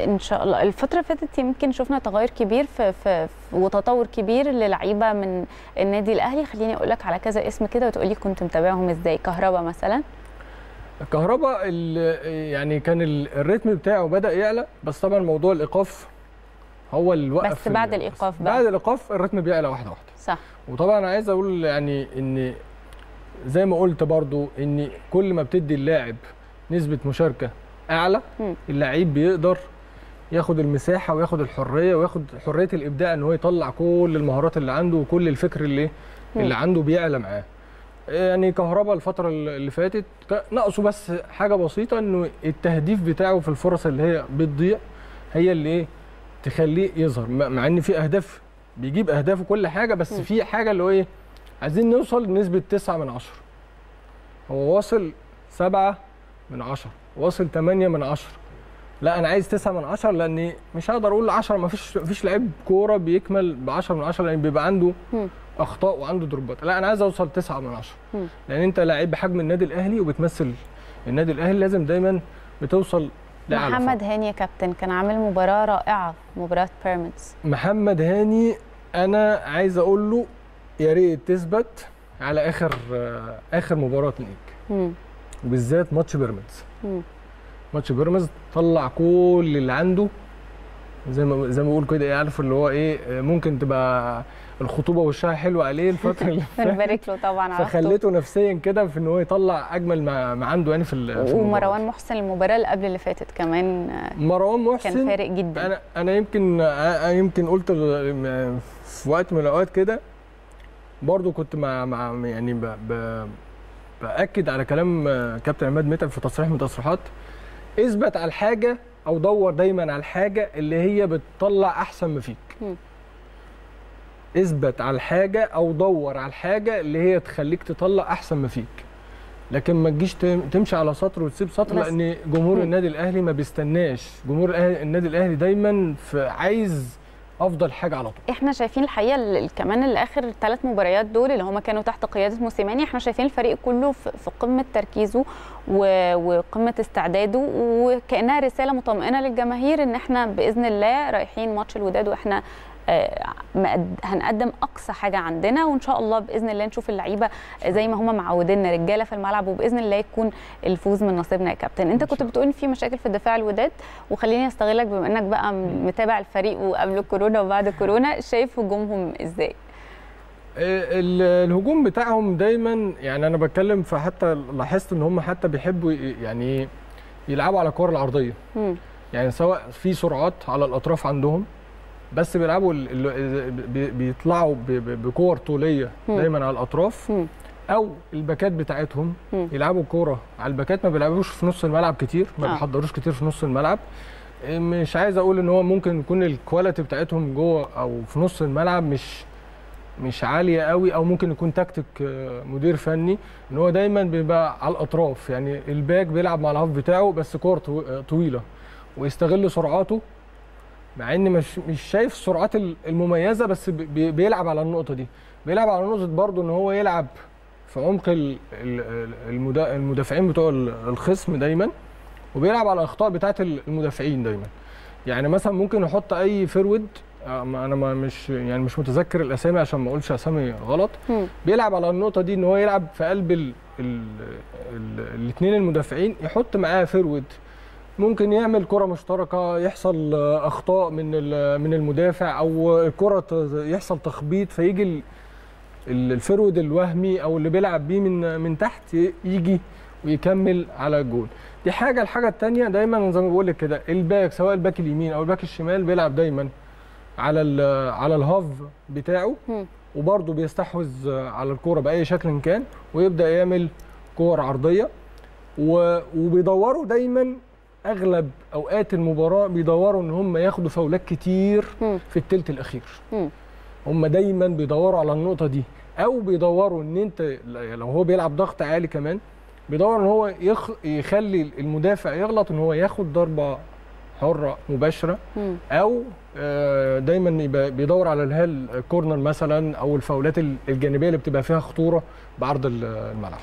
إن شاء الله. الفترة اللي فاتت يمكن شفنا تغير كبير في, في, في وتطور كبير للعيبة من النادي الأهلي. خليني أقول لك على كذا اسم كده وتقولي كنت متابعهم إزاي. كهربا مثلا. كهربا يعني كان الريتم بتاعه بدأ يعلى بس طبعا موضوع الإيقاف هو اللي وقف بس بعد الإيقاف بقى. بعد الإيقاف الريتم بيعلى واحدة واحدة. صح. وطبعا عايز أقول يعني إن زي ما قلت برضو إن كل ما بتدي اللاعب نسبة مشاركة أعلى. اللعيب بيقدر ياخد المساحة وياخد الحرية وياخد حرية الإبداع إن هو يطلع كل المهارات اللي عنده وكل الفكر اللي اللي عنده بيعلى معاه. يعني كهربا الفترة اللي فاتت ناقصه بس حاجة بسيطة إنه التهديف بتاعه في الفرص اللي هي بتضيع هي اللي إيه؟ تخليه يظهر. مع إن في أهداف بيجيب أهداف وكل حاجة بس. في حاجة اللي هو إيه؟ عايزين نوصل لنسبة 9 من 10 هو واصل 7 من 10 واصل 8 من 10 لا أنا عايز 9 من 10 لأن مش هقدر أقول 10 ما فيش فيش لعيب كورة بيكمل ب 10 من 10 لأن بيبقى عنده م. أخطاء وعنده دروبات لا أنا عايز أوصل 9 من 10 م. لأن أنت لعيب بحجم النادي الأهلي وبتمثل النادي الأهلي لازم دايما بتوصل لأعلى محمد فوق. هاني يا كابتن كان عامل مباراة رائعة مباراة بيراميدز محمد هاني أنا عايز أقول له يا ريت تثبت على آخر آه، آخر مباراة ليك. وبالذات ماتش بيراميدز. ماتش بيراميدز طلع كل اللي عنده زي ما زي ما بقول كده إيه عارف اللي هو إيه آه، ممكن تبقى الخطوبة وشها حلو عليه الفترة اللي فاتت. بنبارك له طبعا على فخليته نفسيا كده في إن هو يطلع أجمل ما, ما عنده يعني في. ومروان محسن المباراة اللي قبل اللي فاتت كمان آه، مروان محسن كان فارق جدا. أنا أنا يمكن يمكن قلت في وقت من الأوقات كده برضو كنت مع مع يعني ب ب بأكد على كلام كابتن عماد متعب في تصريح من التصريحات اثبت على الحاجة أو دور دايما على الحاجة اللي هي بتطلع أحسن ما فيك. اثبت على الحاجة أو دور على الحاجة اللي هي تخليك تطلع أحسن ما فيك لكن ما تجيش تم- تمشي على سطر وتسيب سطر لأن جمهور. النادي الأهلي ما بيستناش جمهور النادي الأهلي دايما في عايز أفضل حاجة على طول. إحنا شايفين الحقيقة ال- ال- كمان الآخر ثلاث مباريات دول اللي هم كانوا تحت قيادة موسيماني إحنا شايفين الفريق كله في قمة تركيزه وقمة استعداده وكأنها رسالة مطمئنة للجماهير إن إحنا بإذن الله رايحين ماتش الوداد وإحنا هنقدم أقصى حاجة عندنا وإن شاء الله بإذن الله نشوف اللعيبة زي ما هم معودينا رجاله في الملعب وبإذن الله يكون الفوز من نصيبنا يا كابتن. أنت كنت بتقول في مشاكل في الدفاع الوداد وخليني أستغلك بما إنك بقى متابع الفريق وقبل كورونا وبعد كورونا شايف هجومهم إزاي؟ ال- الهجوم بتاعهم دايما يعني أنا بتكلم في حتى لاحظت إن هم حتى بيحبوا يعني يلعبوا على الكور العرضيه مم. يعني سواء في سرعات على الأطراف عندهم بس بيلعبوا بيطلعوا بكور طولية. دايما على الأطراف. أو الباكات بتاعتهم. يلعبوا كورة على الباكات ما بيلعبوش في نص الملعب كتير ما آه. بيحضروش كتير في نص الملعب مش عايز أقول إن هو ممكن يكون ال quality بتاعتهم جوه أو في نص الملعب مش مش عالية قوي أو ممكن يكون تكتيك آه، مدير فني إن هو دايما بيبقى على الأطراف يعني ال back بيلعب مع ال half بتاعه بس كور آه، طويلة ويستغل سرعاته مع ان مش مش شايف السرعات ال- المميزة بس بي- بيلعب على النقطة دي. بيلعب على نقطة برضه إن هو يلعب في عمق ال- ال- المدا- المدافعين بتوع ال- الخصم دايما وبيلعب على الأخطاء بتاعه المدافعين دايما. يعني مثلا ممكن يحط أي forward آه، أنا ما مش يعني مش متذكر الأسامي عشان ما أقولش أسامي غلط. بيلعب على النقطة دي إن هو يلعب في قلب ال ال ال الاثنين المدافعين يحط معاه forward ممكن يعمل كرة مشتركة يحصل أخطاء من من المدافع أو الكره يحصل تخبيط فيجي ال- ال- ال forward الوهمي أو اللي بيلعب بيه من من تحت يجي ويكمل على الجول دي حاجة الحاجة الثانية دايما زي ما بقول لك كده ال back سواء ال back اليمين أو ال back الشمال بيلعب دايما على على ال half بتاعه مم. وبرضه بيستحوذ على الكورة بأي شكل كان ويبدأ يعمل كور عرضية وبيدوروا دايما أغلب أوقات المباراة بيدوروا إن هم ياخدوا فاولات كتير. في الثلث الأخير. هم دايما بيدوروا على النقطة دي أو بيدوروا إن أنت لو هو بيلعب ضغط عالي كمان بيدور إن هو يخ... يخلي المدافع يغلط إن هو ياخد ضربة حرة مباشرة مم. أو آه، دايما يبقى بيدور على اللي هي الكورنر مثلا أو الفاولات الجانبية اللي بتبقى فيها خطورة بعرض الملعب